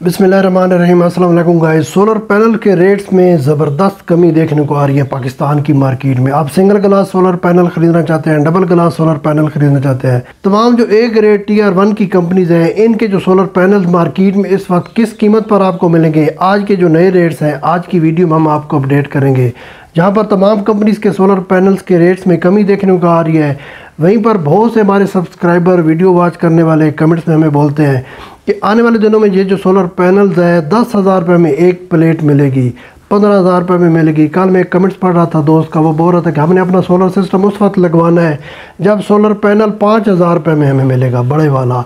अस्सलाम वालेकुम guys. Solar panel के रेट्स में ज़बरदस्त कमी देखने को आ रही है पाकिस्तान की मार्केट में। आप सिंगल ग्लास सोलर पैनल खरीदना चाहते हैं, डबल ग्लास सोलर पैनल खरीदना चाहते हैं, तमाम जो A grade T R one की कंपनीज़ हैं, इनके जो सोलर पैनल मार्केट में इस वक्त किस कीमत पर आपको मिलेंगे, आज के जो नए रेट्स हैं, आज की वीडियो में हम आपको अपडेट करेंगे। जहाँ पर तमाम कंपनीज़ के सोलर पैनल्स के रेट्स में कमी देखने को आ रही है, वहीं पर बहुत से हमारे सब्सक्राइबर, वीडियो वॉच करने वाले कमेंट्स में हमें बोलते हैं कि आने वाले दिनों में ये जो सोलर पैनल्स है, दस हज़ार रुपये में एक प्लेट मिलेगी, पंद्रह हज़ार रुपये में मिलेगी। कल मैं एक कमेंट्स पढ़ रहा था दोस्त का, वो बोल रहा था कि हमने अपना सोलर सिस्टम उस वक्त लगवाना है जब सोलर पैनल पाँच हज़ार रुपये में हमें मिलेगा, बड़े वाला।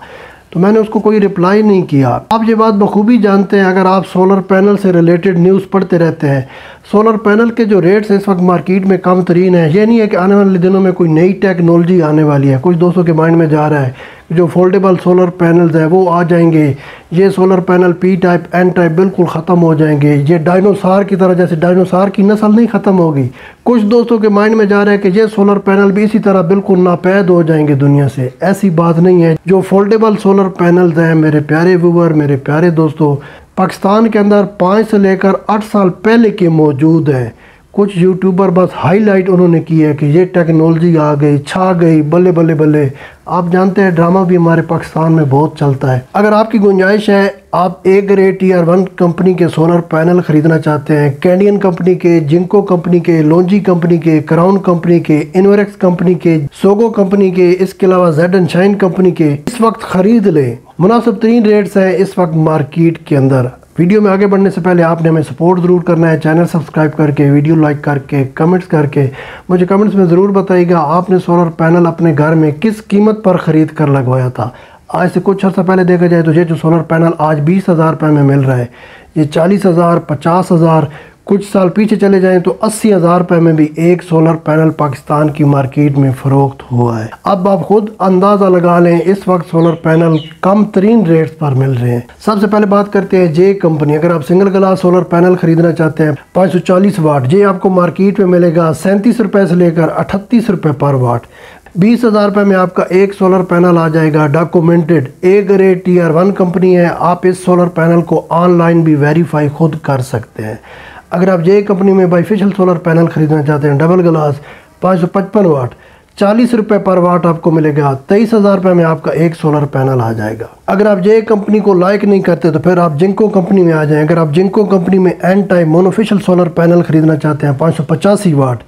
तो मैंने उसको कोई रिप्लाई नहीं किया। आप ये बात बखूबी जानते हैं, अगर आप सोलर पैनल से रिलेटेड न्यूज़ पढ़ते रहते हैं सोलर पैनल के जो रेट्स इस वक्त मार्केट में कम तरीन है। ये नहीं है कि आने वाले दिनों में कोई नई टेक्नोलॉजी आने वाली है। कुछ दोस्तों के माइंड में जा रहा है। जो फोल्डेबल सोलर पैनल्स है, वो आ जाएँगे। ये solar panel P type N type बिल्कुल ख़त्म हो जाएँगे। ये डायनोसार की तरह जैसे डायनोसार की नस्ल नहीं ख़त्म होगी। कुछ दोस्तों के माइंड में जा रहा है कि ये सोलर पैनल भी इसी तरह बिल्कुल नापैद हो जाएँगे दुनिया से। ऐसी बात नहीं है। जो फोल्डेबल सोलर पैनल्स हैं, मेरे प्यारे व्यूवर मेरे प्यारे दोस्तों पाकिस्तान के अंदर पाँच से लेकर आठ साल पहले के मौजूद हैं। कुछ यूट्यूबर बस हाईलाइट उन्होंने की है कि ये टेक्नोलॉजी आ गई, छा गई, बल्ले बल्ले बल्ले। आप जानते हैं ड्रामा भी हमारे पाकिस्तान में बहुत चलता है। अगर आपकी गुंजाइश है, आप A grade T R one company के सोलर पैनल खरीदना चाहते हैं कैंडियन कंपनी के जिंको कंपनी के लोंजी कंपनी के क्राउन कंपनी के इनवरेक्स कंपनी के सोगो कंपनी के, इसके अलावा जेड एंड शाइन कंपनी के, इस वक्त खरीद लें। मुनासिब तरीन रेट्स हैं इस वक्त मार्केट के अंदर। वीडियो में आगे बढ़ने से पहले आपने हमें सपोर्ट ज़रूर करना है। चैनल सब्सक्राइब करके वीडियो लाइक करके कमेंट्स करके, मुझे कमेंट्स में ज़रूर बताइएगा, आपने सोलर पैनल अपने घर में किस कीमत पर ख़रीद कर लगवाया था? आज से कुछ अर्सा पहले देखा जाए तो ये जो सोलर पैनल आज बीस हज़ार रुपये में मिल रहा है, ये चालीस हज़ार, पचास हज़ार कुछ साल पीछे चले जाएँ तो अस्सी हज़ार रुपये में भी एक सोलर पैनल पाकिस्तान की मार्केट में फ़रोख्त हुआ है। अब आप खुद अंदाज़ा लगा लें, इस वक्त सोलर पैनल कम तरीन रेट्स पर मिल रहे हैं। सबसे पहले बात करते हैं जे कंपनी अगर आप सिंगल ग्लास सोलर पैनल खरीदना चाहते हैं, पाँच सौ चालीस वाट जे आपको मार्केट में मिलेगा सैंतीस रुपये से लेकर अठतीस रुपये पर वाट बीस हज़ार रुपये में आपका एक सोलर पैनल आ जाएगा। Documented A grade T R one company है। आप इस सोलर पैनल को ऑनलाइन भी वेरीफाई खुद कर सकते हैं। अगर आप जे कंपनी में बाईफिशल सोलर पैनल खरीदना चाहते हैं डबल ग्लास पाँच सौ पचपन वाट चालीस रुपये पर वाट आपको मिलेगा, तेईस हज़ार रुपये में आपका एक सोलर पैनल आ जाएगा। अगर आप जे कंपनी को लाइक नहीं करते तो फिर आप जिंको कंपनी में आ जाएँ। अगर आप जिंको कंपनी में N type monofacial solar panel खरीदना चाहते हैं, पाँच सौ पचासी वाट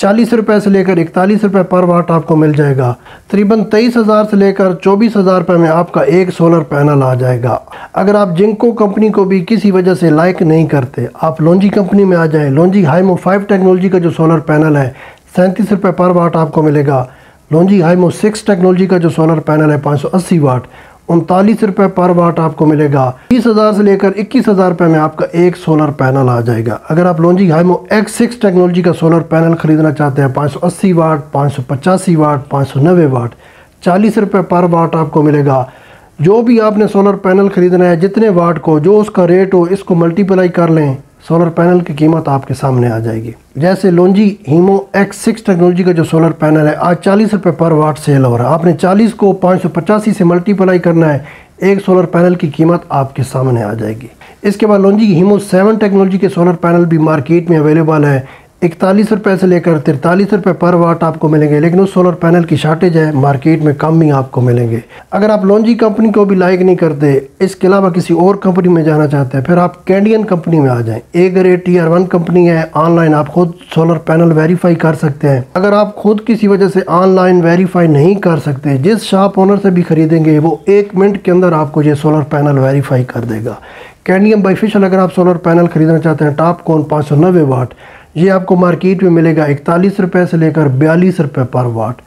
चालीस रुपये से लेकर इकतालीस रुपये पर वाट आपको मिल जाएगा। तकरीबन तेईस हज़ार से लेकर चौबीस हज़ार रुपये में आपका एक सोलर पैनल आ जाएगा। अगर आप जिंको कंपनी को भी किसी वजह से लाइक नहीं करते, आप लॉन्जी कंपनी में आ जाएँ। लॉन्जी हाईमो फाइव टेक्नोलॉजी का जो सोलर पैनल है, सैंतीस रुपये पर वाट आपको मिलेगा। लॉन्जी हाईमो सिक्स टेक्नोलॉजी का जो सोलर पैनल है, पाँच सौ अस्सी वाट। उनतालीस रुपये पर वाट आपको मिलेगा। बीस हज़ार से लेकर इक्कीस हज़ार रुपये में आपका एक सोलर पैनल आ जाएगा। अगर आप Longi HiMO X six technology का सोलर पैनल खरीदना चाहते हैं, पाँच सौ अस्सी वाट, पाँच सौ पचासी वाट, पाँच सौ नब्बे वाट, चालीस रुपये पर वाट आपको मिलेगा। जो भी आपने सोलर पैनल ख़रीदना है, जितने वाट को, जो उसका रेट हो, इसको मल्टीप्लाई कर लें। सोलर पैनल की कीमत आपके सामने आ जाएगी। जैसे Longi HiMO X six technology का जो सोलर पैनल है, आज चालीस रुपये पर वाट सेल हो रहा है। आपने चालीस को पाँच सौ पचासी से मल्टीप्लाई करना है, एक सोलर पैनल की कीमत आपके सामने आ जाएगी। इसके बाद लॉन्जी हीमो सेवन टेक्नोलॉजी के सोलर पैनल भी मार्केट में अवेलेबल है। इकतालीस रुपये से लेकर तिरतालीस रुपये पर वाट आपको मिलेंगे, लेकिन उस सोलर पैनल की शार्टेज है मार्केट में कम ही आपको मिलेंगे। अगर आप लॉन्जी कंपनी को भी लाइक नहीं करते, इसके अलावा किसी और कंपनी में जाना चाहते हैं, फिर आप कैंडियन कंपनी में आ जाएँ। A grade T R one company है ऑनलाइन आप खुद सोलर पैनल वेरीफाई कर सकते हैं। अगर आप खुद किसी वजह से ऑनलाइन वेरीफाई नहीं कर सकते, जिस शॉप ओनर से भी खरीदेंगे, वो एक मिनट के अंदर आपको ये सोलर पैनल वेरीफाई कर देगा। कैंडियम बाईफिशल अगर आप सोलर पैनल खरीदना चाहते हैं टॉप कौन? पाँच सौ नब्बे वाट ये आपको मार्केट में मिलेगा इकतालीस रुपये से लेकर बयालीस रुपये पर वाट।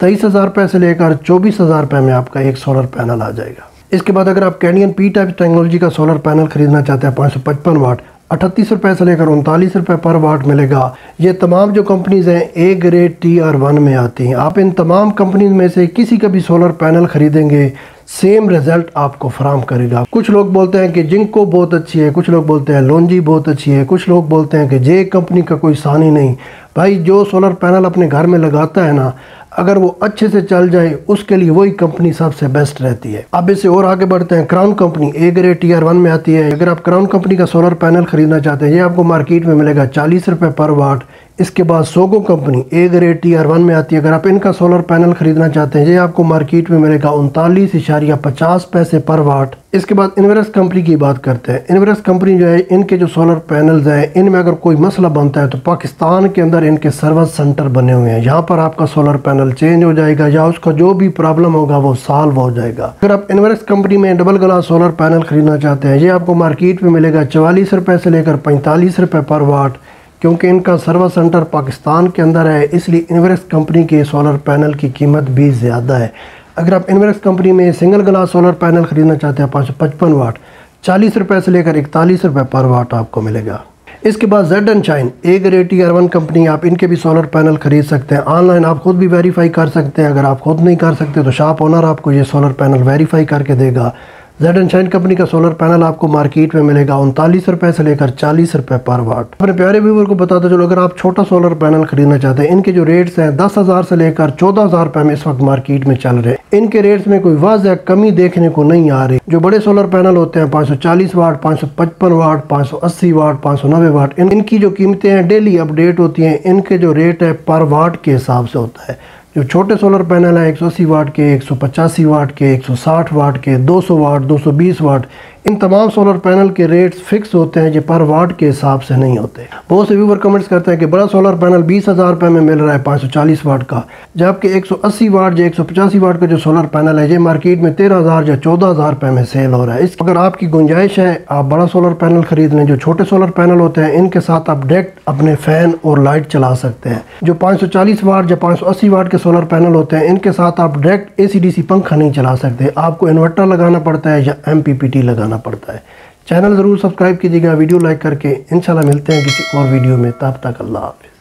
तेईस हज़ार रुपये से लेकर चौबीस हज़ार रुपये में आपका एक सोलर पैनल आ जाएगा। इसके बाद अगर आप कैनियन पी टाइप टेक्नोलॉजी का सोलर पैनल खरीदना चाहते हैं, पाँच सौ पचपन वाट, अठतीस रुपये से लेकर उनतालीस रुपये पर वाट मिलेगा। ये तमाम जो कंपनीज़ हैं A grade T R one में आती हैं। आप इन तमाम कंपनीज़ में से किसी का भी सोलर पैनल ख़रीदेंगे सेम रिज़ल्ट आपको फराम करेगा। कुछ लोग बोलते हैं कि जिंको बहुत अच्छी है, कुछ लोग बोलते हैं लोनजी बहुत अच्छी है, कुछ लोग बोलते हैं कि जे कंपनी का कोई सानी नहीं। भाई, जो सोलर पैनल अपने घर में लगाता है ना, अगर वो अच्छे से चल जाए, उसके लिए वही कंपनी सबसे बेस्ट रहती है। अब इसे और आगे बढ़ते हैं। Crown company A grade R one में आती है। अगर आप क्राउन कंपनी का सोलर पैनल खरीदना चाहते हैं, ये आपको मार्केट में मिलेगा। चालीस रुपये पर वाट इसके बाद Sogo company A grade T R one में आती है। अगर आप इनका सोलर पैनल खरीदना चाहते हैं, ये आपको मार्केट में मिलेगा उनतालीस इशारिया पचास पैसे पर वाट इसके बाद इनवरस कंपनी की बात करते हैं। इनवरस कंपनी जो है, इनके जो सोलर पैनल्स हैं, इनमें अगर कोई मसला बनता है तो पाकिस्तान के अंदर इनके सर्विस सेंटर बने हुए हैं। यहाँ पर आपका सोलर पैनल चेंज हो जाएगा, या उसका जो भी प्रॉब्लम होगा, वो सॉल्व हो जाएगा। अगर आप इनवरस कंपनी में डबल ग्लास सोलर पैनल खरीदना चाहते हैं, ये आपको मार्केट में मिलेगा चवालीस रुपये से लेकर पैंतालीस रुपये पर वाट क्योंकि इनका सर्विस सेंटर पाकिस्तान के अंदर है, इसलिए इन्वेस्ट कंपनी के सोलर पैनल की कीमत भी ज़्यादा है। अगर आप इन्वेस्ट कंपनी में सिंगल ग्लास सोलर पैनल ख़रीदना चाहते हैं, पाँच सौ पचपन वाट चालीस रुपये से लेकर इकतालीस रुपये पर वाट आपको मिलेगा। इसके बाद Z and Shine A grade T R company आप इनके भी सोलर पैनल खरीद सकते हैं। ऑनलाइन आप खुद भी वेरीफाई कर सकते हैं। अगर आप खुद नहीं कर सकते तो शॉप ओनर आपको ये सोलर पैनल वेरीफाई करके देगा। जेड एंड शाइन कंपनी का सोलर पैनल आपको मार्केट में मिलेगा, उनतालीस रुपए से लेकर चालीस रुपए पर वाट अपने प्यारे व्यूवर को बताते चलो, अगर आप छोटा सोलर पैनल खरीदना चाहते हैं, इनके जो रेट्स हैं, दस हज़ार से लेकर चौदह हज़ार रुपए में इस वक्त मार्केट में चल रहे हैं। इनके रेट्स में कोई वाजह कमी देखने को नहीं आ रही। जो बड़े सोलर पैनल होते हैं, पाँच सौ चालीस वाट पाँच सौ पचपन वाट पाँच सौ अस्सी वाट पाँच सौ नब्बे वाट इनकी जो कीमतें हैं डेली अपडेट होती हैं, इनके जो रेट है पर वाट के हिसाब से होता है। जो छोटे सोलर पैनल हैं 180 वाट के 185 वाट के 160 वाट के 200 वाट 220 वाट, इन तमाम सोलर पैनल के रेट्स फिक्स होते हैं जो पर वाट के हिसाब से नहीं होते। बहुत से व्यूवर कमेंट्स करते हैं कि बड़ा सोलर पैनल बीस हज़ार रुपये में मिल रहा है, पाँच सौ चालीस वाट का, जबकि एक सौ अस्सी वाट या एक सौ पचासी वाट का जो सोलर पैनल है, ये मार्केट में तेरह हज़ार या चौदह हज़ार में सेल हो रहा है। इस अगर आपकी गुंजाइश है, आप बड़ा सोलर पैनल खरीद लें, जो छोटे सोलर पैनल होते हैं, इनके साथ आप डायरेक्ट अपने फ़ैन और लाइट चला सकते हैं, जो पाँच सौ चालीस वाट या पाँच सौ अस्सी वाट के सोलर पैनल होते हैं, इनके साथ आप डायरेक्ट ए सी पंखा नहीं चला सकते। आपको इन्वर्टर लगाना पड़ता है या एम पी पी टी लगाना पड़ता है। चैनल ज़रूर सब्सक्राइब कीजिएगा वीडियो लाइक करके। इंशाल्लाह मिलते हैं किसी और वीडियो में। तब तक अल्लाह हाफिज़।